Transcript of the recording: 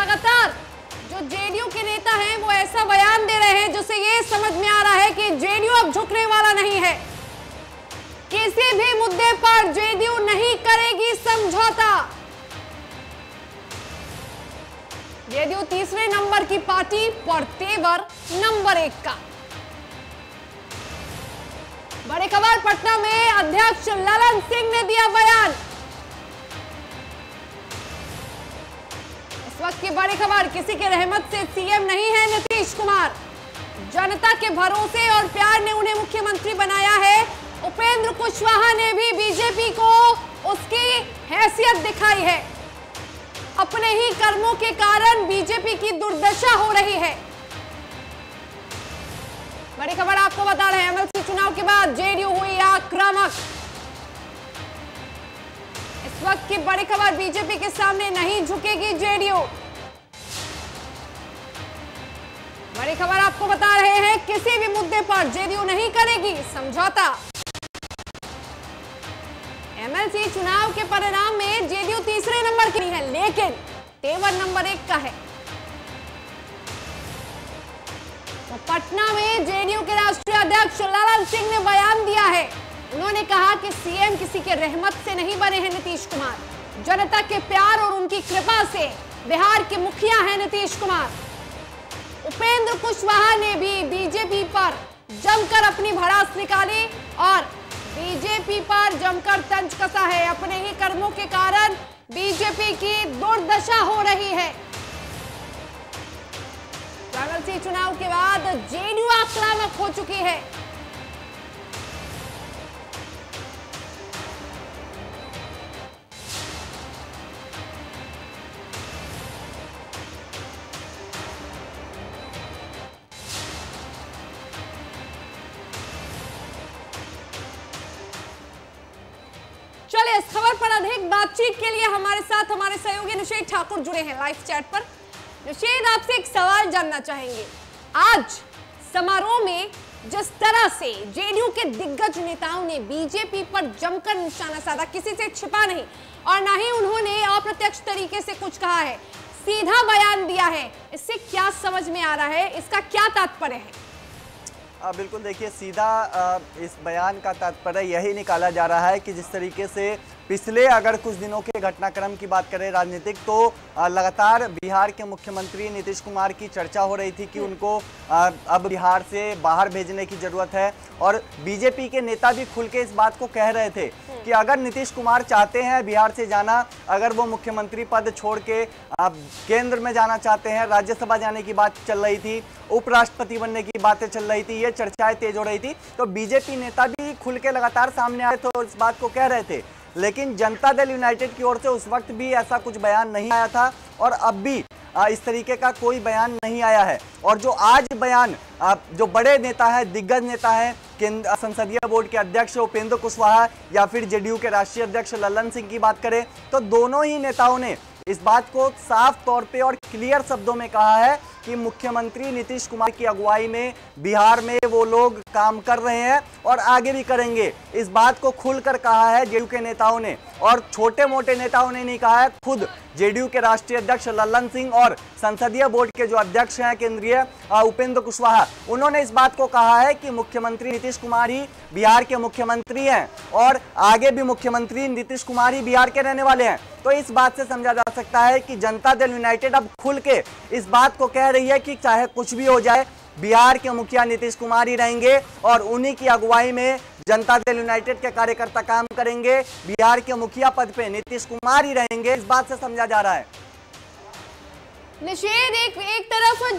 लगातार जो जेडीयू के नेता हैं, वो ऐसा बयान दे रहे हैं जिससे ये समझ में आ रहा है कि जेडीयू अब झुकने वाला नहीं है। किसी भी मुद्दे पर जेडीयू नहीं करेगी समझौता। जेडीयू तीसरे नंबर की पार्टी पर तेवर नंबर एक का। बड़ी खबर, पटना में अध्यक्ष ललन सिंह ने दिया बयान। वक्त की बड़ी खबर। किसी के रहमत से सीएम नहीं है नीतीश कुमार। जनता के भरोसे और प्यार ने उन्हें मुख्यमंत्री बनाया है। उपेंद्र कुशवाहा ने भी बीजेपी को उसकी हैसियत दिखाई है। अपने ही कर्मों के कारण बीजेपी की दुर्दशा हो रही है। बड़ी खबर आपको बता रहे हैं, एमएलसी चुनाव के बाद जेडीयू हुई आक्रामक। वक्त की बड़ी खबर बीजेपी के सामने नहीं झुकेगी जेडीयू। बड़ी खबर आपको बता रहे हैं, किसी भी मुद्दे पर जेडीयू नहीं करेगी समझौता। एमएलसी चुनाव के परिणाम में जेडीयू तीसरे नंबर की है, लेकिन तेवर नंबर एक का है। तो पटना में जेडीयू के राष्ट्रीय अध्यक्ष लालन सिंह ने बयान दिया है उन्होंने कहा कि सीएम किसी के रहमत से नहीं बने हैं नीतीश कुमार। जनता के प्यार और उनकी कृपा से बिहार के मुखिया हैं नीतीश कुमार। उपेंद्र कुशवाहा ने भी बीजेपी पर जमकर अपनी भड़ास निकाली और बीजेपी पर जमकर तंज कसा है। अपने ही कर्मों के कारण बीजेपी की दुर्दशा हो रही है। चुनाव के बाद जेडीयू आक्रामक हो चुकी है। चलिए, इस खबर पर अधिक बातचीत के लिए हमारे साथ हमारे सहयोगी निषेध ठाकुर जुड़े हैं लाइव चैट पर। निषेध आपसे एक सवाल जानना चाहेंगे। आज समारोह में जिस तरह से जेडीयू के दिग्गज नेताओं ने बीजेपी पर जमकर निशाना साधा, किसी से छिपा नहीं, और ना ही उन्होंने अप्रत्यक्ष तरीके से कुछ कहा है, सीधा बयान दिया है, इससे क्या समझ में आ रहा है, इसका क्या तात्पर्य है? बिल्कुल देखिए, सीधा इस बयान का तात्पर्य यही निकाला जा रहा है कि जिस तरीके से पिछले अगर कुछ दिनों के घटनाक्रम की बात करें राजनीतिक तो लगातार बिहार के मुख्यमंत्री नीतीश कुमार की चर्चा हो रही थी कि उनको अब बिहार से बाहर भेजने की ज़रूरत है। और बीजेपी के नेता भी खुल के इस बात को कह रहे थे कि अगर नीतीश कुमार चाहते हैं बिहार से जाना, अगर वो मुख्यमंत्री पद छोड़ के केंद्र में जाना चाहते हैं, राज्यसभा जाने की बात चल रही थी, उपराष्ट्रपति बनने की बातें चल रही थी, ये चर्चाएँ तेज हो रही थी तो बीजेपी नेता भी खुल के लगातार सामने आए थे और इस बात को कह रहे थे। लेकिन जनता दल यूनाइटेड की ओर से उस वक्त भी ऐसा कुछ बयान नहीं आया था और अब भी इस तरीके का कोई बयान नहीं आया है। और जो आज बयान जो बड़े नेता है, दिग्गज नेता है केंद्र संसदीय बोर्ड के अध्यक्ष उपेंद्र कुशवाहा या फिर जेडीयू के राष्ट्रीय अध्यक्ष ललन सिंह की बात करें तो दोनों ही नेताओं ने इस बात को साफ़ तौर पे और क्लियर शब्दों में कहा है कि मुख्यमंत्री नीतीश कुमार की अगुवाई में बिहार में वो लोग काम कर रहे हैं और आगे भी करेंगे। इस बात को खुलकर कहा है जेडीयू के नेताओं ने और छोटे मोटे नेताओं ने नहीं कहा है, खुद जेडीयू के राष्ट्रीय अध्यक्ष लल्लन सिंह और संसदीय बोर्ड के जो अध्यक्ष हैं केंद्रीय उपेंद्र कुशवाहा, उन्होंने इस बात को कहा है कि मुख्यमंत्री नीतीश कुमार ही बिहार के मुख्यमंत्री हैं और आगे भी मुख्यमंत्री नीतीश कुमार ही बिहार के रहने वाले हैं। तो इस बात से समझा जा सकता है कि जनता दल यूनाइटेड अब खुल के इस बात को कह रही है कि चाहे कुछ भी हो जाए, बिहार के मुखिया नीतीश कुमार ही रहेंगे और उन्हीं की अगुवाई में जनता दल यूनाइटेड के कार्यकर्ता काम करेंगे। बिहार के मुखिया पद पे नीतीश कुमार ही रहेंगे, इस बात से समझा जा रहा है। निषेध एक एक तरफ़